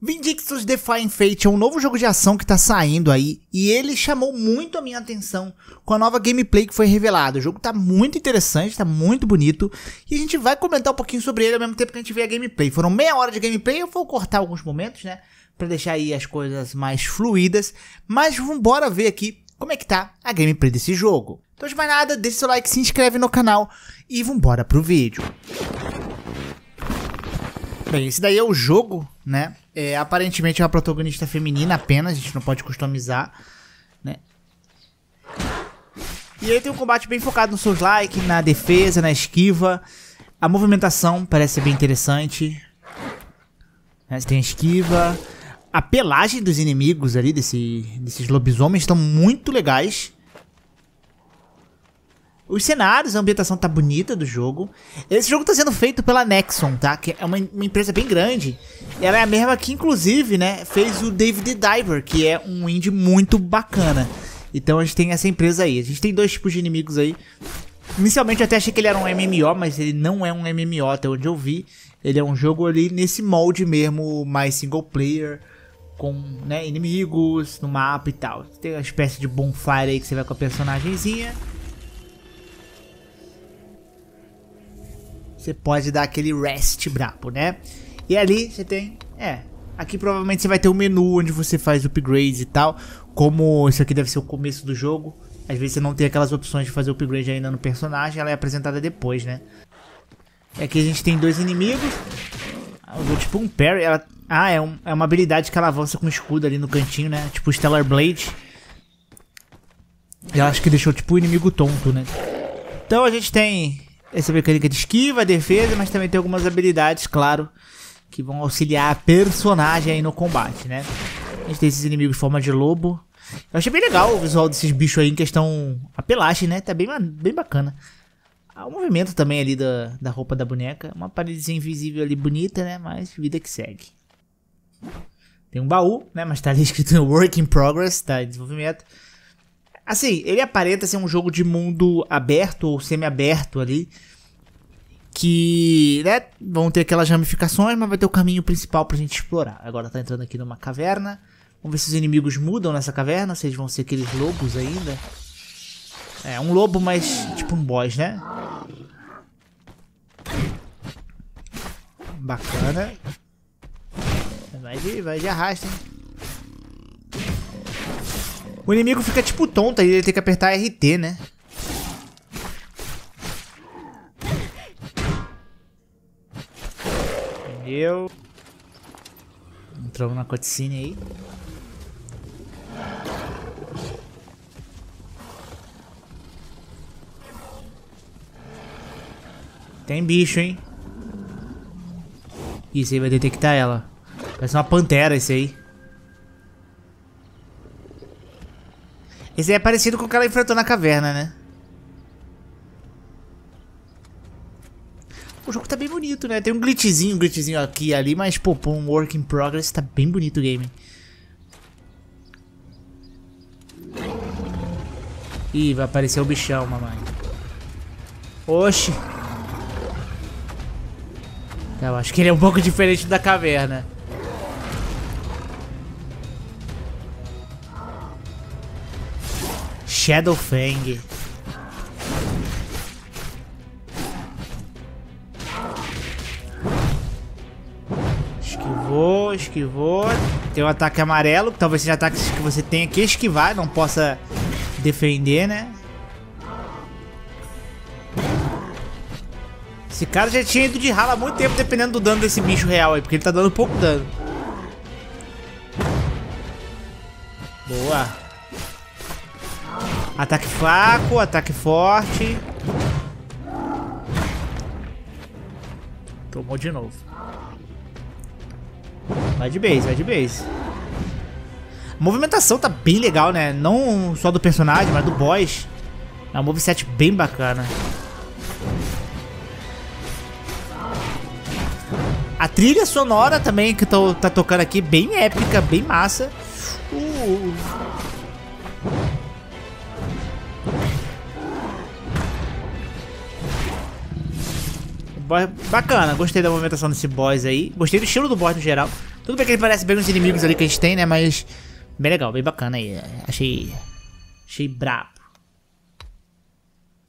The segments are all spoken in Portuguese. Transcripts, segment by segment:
Vindictus Defying Fate é um novo jogo de ação que tá saindo aí e ele chamou muito a minha atenção com a nova gameplay que foi revelada. O jogo tá muito interessante, tá muito bonito e a gente vai comentar um pouquinho sobre ele ao mesmo tempo que a gente vê a gameplay. Foram meia hora de gameplay, eu vou cortar alguns momentos, né, para deixar aí as coisas mais fluídas, mas vambora ver aqui como é que tá a gameplay desse jogo. Então de mais nada, deixa seu like, se inscreve no canal e vambora pro vídeo. Bem, esse daí é o jogo, né? É, aparentemente é uma protagonista feminina apenas, a gente não pode customizar, né? E aí tem um combate bem focado no seus like, na defesa, na esquiva. A movimentação parece bem interessante. Né? Você tem a esquiva. A pelagem dos inimigos ali, desse, desses lobisomens, estão muito legais. Os cenários, a ambientação tá bonita do jogo. Esse jogo tá sendo feito pela Nexon, tá? Que é uma, uma, empresa bem grande. Ela é a mesma que, inclusive, né, fez o David Diver, que é um indie muito bacana. Então a gente tem essa empresa aí. A gente tem dois tipos de inimigos aí. Inicialmente eu até achei que ele era um MMO, mas ele não é um MMO, até onde eu vi. Ele é um jogo ali nesse molde mesmo, mais single player, com né, inimigos no mapa e tal. Tem uma espécie de bonfire aí que você vai com a personagemzinha. Você pode dar aquele rest brabo, né? E ali você tem, é, aqui provavelmente você vai ter um menu onde você faz upgrades e tal, como isso aqui deve ser o começo do jogo. Às vezes você não tem aquelas opções de fazer upgrade ainda no personagem, ela é apresentada depois, né? E aqui a gente tem dois inimigos. Usou tipo um parry, ela... Ah, é, um, é uma habilidade que ela avança com escudo ali no cantinho, né? Tipo Stellar Blade. Eu acho que deixou tipo o inimigo tonto, né? Então a gente tem essa mecânica de esquiva, defesa, mas também tem algumas habilidades, claro, que vão auxiliar a personagem aí no combate, né? A gente tem esses inimigos em forma de lobo. Eu achei bem legal o visual desses bichos aí em questão a pelagem, né? Tá bem, bem bacana. O movimento também ali da, da roupa da boneca. Uma paredezinha invisível ali bonita, né? Mas vida que segue. Tem um baú, né? Mas tá ali escrito Work in Progress, tá em desenvolvimento. Assim, ele aparenta ser um jogo de mundo aberto ou semi-aberto ali. Que, né, vão ter aquelas ramificações, mas vai ter o caminho principal pra gente explorar. Agora tá entrando aqui numa caverna. Vamos ver se os inimigos mudam nessa caverna, se eles vão ser aqueles lobos ainda. É, um lobo, mas tipo um boss, né? Bacana. Vai de, vai de arrasto, hein? O inimigo fica tipo tonto aí, ele tem que apertar RT, né? Entendeu? Entramos na cutscene aí. Tem bicho, hein? Isso aí vai detectar ela. Parece uma pantera esse aí. Esse aí é parecido com o que ela enfrentou na caverna, né? O jogo tá bem bonito, né? Tem um glitchzinho, um glitchzinho aqui e ali, mas, pô, por um work in progress, tá bem bonito o game. Ih, vai aparecer o bichão, mamãe. Oxi. Eu acho que ele é um pouco diferente da caverna. Shadowfang. Esquivou, esquivou. Tem um ataque amarelo, que talvez seja ataques que você tenha que esquivar, não possa defender, né? Esse cara já tinha ido de rala há muito tempo, dependendo do dano desse bicho real aí, porque ele tá dando pouco dano. Boa. Ataque fraco, ataque forte. Tomou de novo. Vai de base, vai de base. A movimentação tá bem legal, né? Não só do personagem, mas do boss. É um moveset bem bacana. A trilha sonora também que tô, tá tocando aqui, bem épica, bem massa. Bacana, gostei da movimentação desse boss aí. Gostei do estilo do boss no geral. Tudo bem que ele parece bem os inimigos ali que a gente tem, né? Mas bem legal, bem bacana aí. Achei, achei brabo.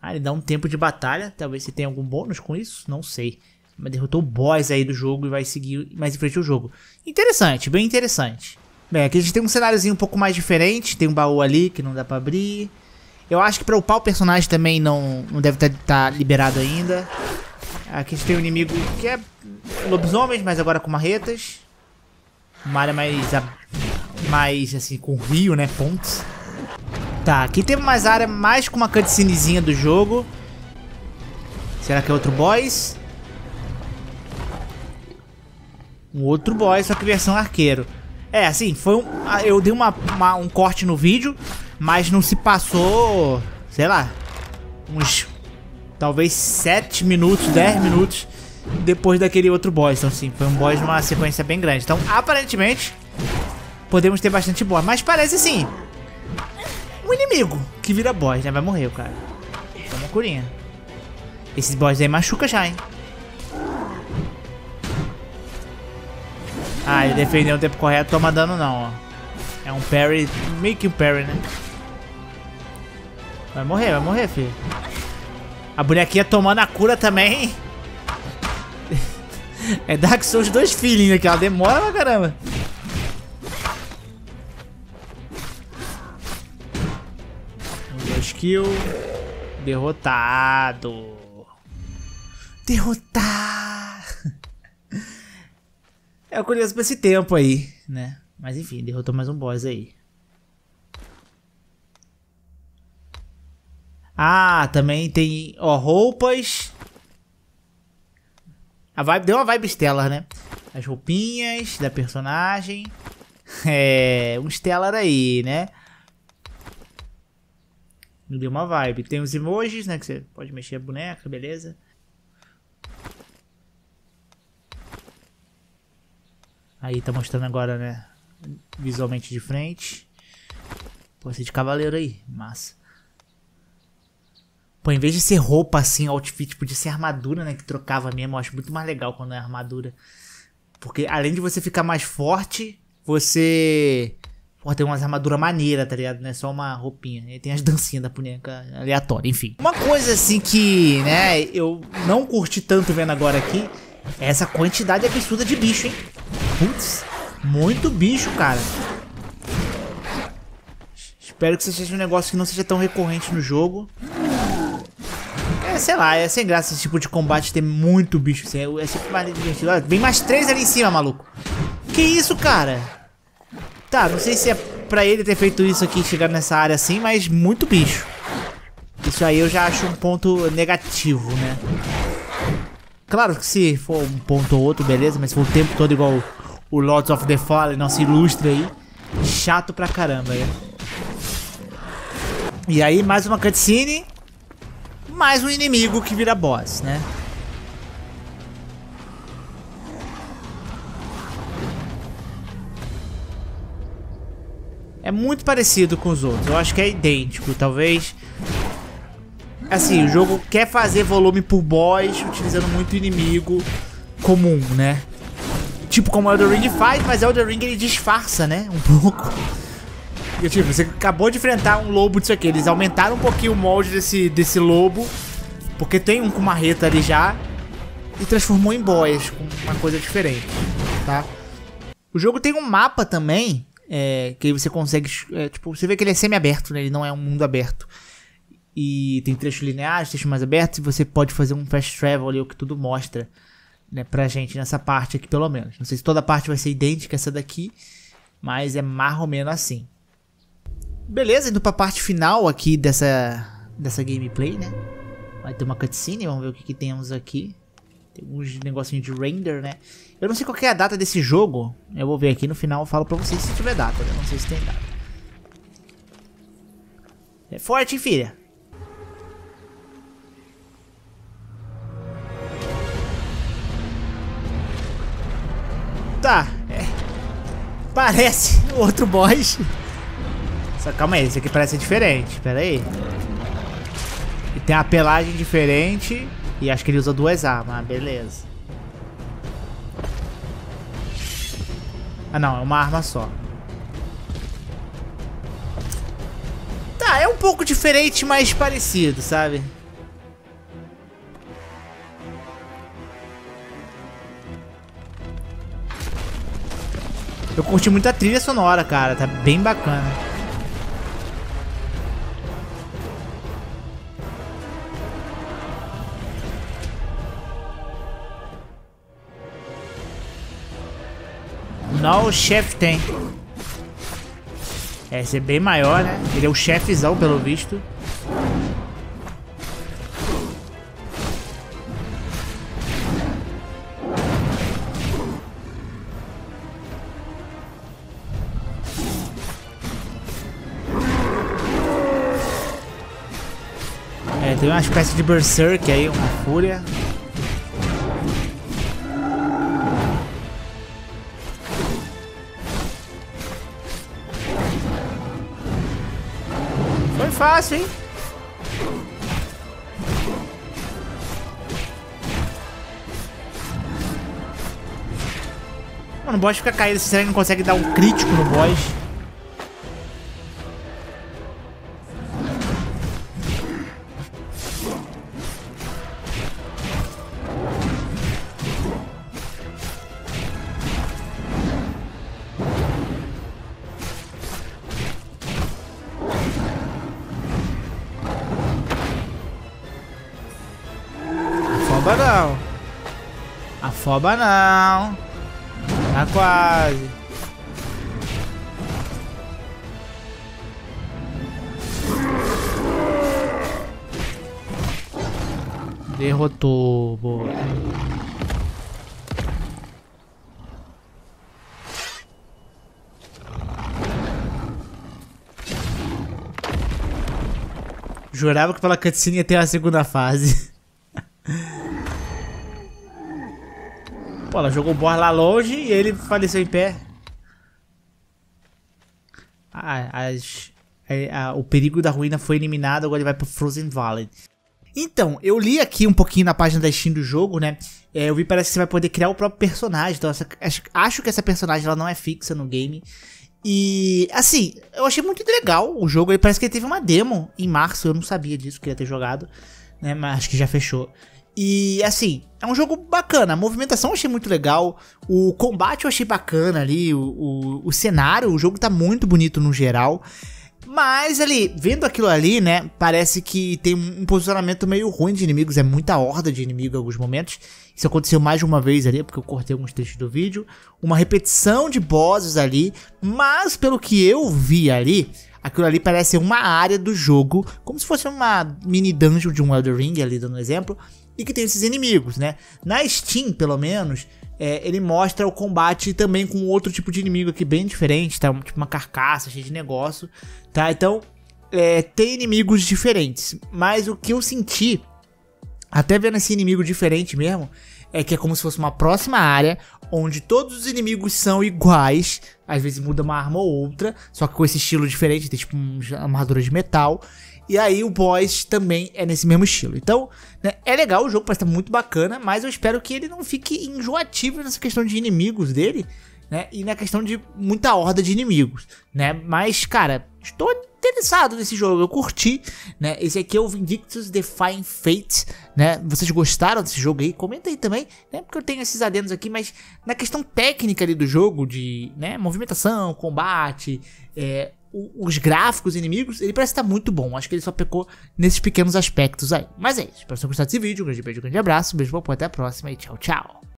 Ah, ele dá um tempo de batalha. Talvez você tenha algum bônus com isso, não sei. Mas derrotou o boss aí do jogo e vai seguir mais em frente o jogo. Interessante, bem interessante. Bem, aqui a gente tem um cenáriozinho um pouco mais diferente. Tem um baú ali que não dá pra abrir. Eu acho que pra upar o personagem também não, não deve estar tá, tá liberado ainda. Aqui a gente tem um inimigo que é lobisomens, mas agora com marretas. Uma área mais, mais assim, com rio, né, pontes. Tá, aqui tem mais área mais com uma cutscenezinha do jogo. Será que é outro boss? Um outro boss, só que versão arqueiro. É, assim, foi um... Eu dei uma, uma, um corte no vídeo, mas não se passou, sei lá, uns... Talvez 7 minutos, 10 minutos depois daquele outro boss. Então, sim, foi um boss numa sequência bem grande. Então, aparentemente, podemos ter bastante boss. Mas parece, assim, um inimigo que vira boss, né? Vai morrer o cara. Toma curinha. Esses boss aí machuca já, hein? Ah, ele defendeu no tempo correto, toma dano não, ó. É um parry, meio que um parry, né? Vai morrer, vai morrer, filho. A bonequinha tomando a cura também. é Dark Souls dois filhinhos aqui, ela demora pra caramba. Dois kill. Derrotado. Derrotado. É curioso pra esse tempo aí, né? Mas enfim, derrotou mais um boss aí. Ah, também tem, ó, roupas. A vibe, deu uma vibe stellar, né? As roupinhas da personagem. É, um stellar aí, né? Deu uma vibe. Tem os emojis, né? Que você pode mexer a boneca, beleza? Aí tá mostrando agora, né? Visualmente de frente. Pô, esse de cavaleiro aí. Massa. Pô, em vez de ser roupa assim, outfit, podia ser armadura, né? Que trocava mesmo. Eu acho muito mais legal quando é armadura. Porque além de você ficar mais forte, você. Pô, tem umas armaduras maneiras, tá ligado? Não é só uma roupinha. E tem as dancinhas da boneca aleatória, enfim. Uma coisa assim que, né, eu não curti tanto vendo agora aqui é essa quantidade absurda de bicho, hein? Putz, muito bicho, cara. Espero que seja um negócio que não seja tão recorrente no jogo. É, sei lá, é sem graça esse tipo de combate ter muito bicho. Assim, é, é sempre mais divertido. Olha, vem mais três ali em cima, maluco. Que isso, cara? Tá, não sei se é pra ele ter feito isso aqui, chegar nessa área assim, mas muito bicho. Isso aí eu já acho um ponto negativo, né? Claro que se for um ponto ou outro, beleza, mas se for o tempo todo igual o Lords of the Fallen, nosso ilustre aí. Chato pra caramba, aí. E aí, mais uma cutscene. Mais um inimigo que vira boss, né? É muito parecido com os outros. Eu acho que é idêntico. Talvez... Assim, o jogo quer fazer volume por boss, utilizando muito inimigo comum, né? tipo como Elden Ring faz, mas Elden Ring ele disfarça, né? Um pouco. E, tipo, você acabou de enfrentar um lobo disso aqui. Eles aumentaram um pouquinho o molde desse, desse lobo. Porque tem um com marreta ali já. E transformou em boias, com uma coisa diferente, tá? O jogo tem um mapa também. É, que você consegue. É, tipo, você vê que ele é semi-aberto, né? Ele não é um mundo aberto. E tem trechos lineares, trechos mais abertos. E você pode fazer um fast travel ali, o que tudo mostra né, pra gente nessa parte aqui, pelo menos. Não sei se toda parte vai ser idêntica essa daqui, mas é mais ou menos assim. Beleza, indo pra parte final aqui dessa, dessa gameplay, né? Vai ter uma cutscene, vamos ver o que, que temos aqui. Tem uns negocinhos de render, né? Eu não sei qual é a data desse jogo. Eu vou ver aqui no final, eu falo pra vocês se tiver data, né? Não sei se tem data. É forte, hein, filha? Tá. É. Parece outro boss. Só calma aí, esse aqui parece diferente. Pera aí. E tem uma pelagem diferente. E acho que ele usa duas armas. Beleza. Ah, não, é uma arma só. Tá, é um pouco diferente, mas parecido, sabe? Eu curti muito a trilha sonora, cara. Tá bem bacana. O chefe tem. É, esse é bem maior, né? Ele é o chefezão, pelo visto. É, tem uma espécie de berserk aí, uma fúria. Fácil, hein? Mano, o boss fica caído. Será que não consegue dar um crítico no boss? Afoba não. Afoba não. Tá quase. Derrotou, boa. Jurava que pela cutscene ia ter uma segunda fase. Pô, ela jogou o lá longe e ele faleceu em pé. Ah, as, a, a, o perigo da ruína foi eliminado, agora ele vai pro Frozen Valley. Então, eu li aqui um pouquinho na página da Steam do jogo, né? É, eu vi parece que você vai poder criar o próprio personagem. Então, essa, acho, acho que essa personagem ela não é fixa no game. E, assim, eu achei muito legal o jogo. Ele parece que ele teve uma demo em março. Eu não sabia disso, queria ter jogado, né? Mas acho que já fechou. E assim, é um jogo bacana. A movimentação eu achei muito legal. O combate eu achei bacana ali. O, o, o cenário, o jogo tá muito bonito no geral. Mas ali, vendo aquilo ali, né? Parece que tem um posicionamento meio ruim de inimigos. É muita horda de inimigo em alguns momentos. Isso aconteceu mais de uma vez ali, porque eu cortei alguns trechos do vídeo. Uma repetição de bosses ali. Mas pelo que eu vi ali, aquilo ali parece uma área do jogo. Como se fosse uma mini dungeon de um Elder Ring, ali dando um exemplo e que tem esses inimigos, né? Na Steam, pelo menos, é, ele mostra o combate também com outro tipo de inimigo aqui bem diferente, tá? Tipo uma carcaça cheia de negócio, tá? Então, é, tem inimigos diferentes, mas o que eu senti, até vendo esse inimigo diferente mesmo, é que é como se fosse uma próxima área onde todos os inimigos são iguais, às vezes muda uma arma ou outra, só que com esse estilo diferente, tem tipo uma armadura de metal. E aí o boss também é nesse mesmo estilo. Então, né, é legal, o jogo parece estar muito bacana, mas eu espero que ele não fique enjoativo nessa questão de inimigos dele, né? E na questão de muita horda de inimigos, né? Mas, cara, estou interessado nesse jogo, eu curti, né? Esse aqui é o Vindictus Defying Fate, né? Vocês gostaram desse jogo aí? Comenta aí também, né? Porque eu tenho esses adendos aqui, mas na questão técnica ali do jogo, de, né, movimentação, combate, é, os gráficos inimigos, ele parece estar muito bom. Acho que ele só pecou nesses pequenos aspectos aí. Mas é isso. Espero que vocês tenham gostado desse vídeo. Um grande beijo, um grande abraço. Um beijo, até a próxima e tchau, tchau.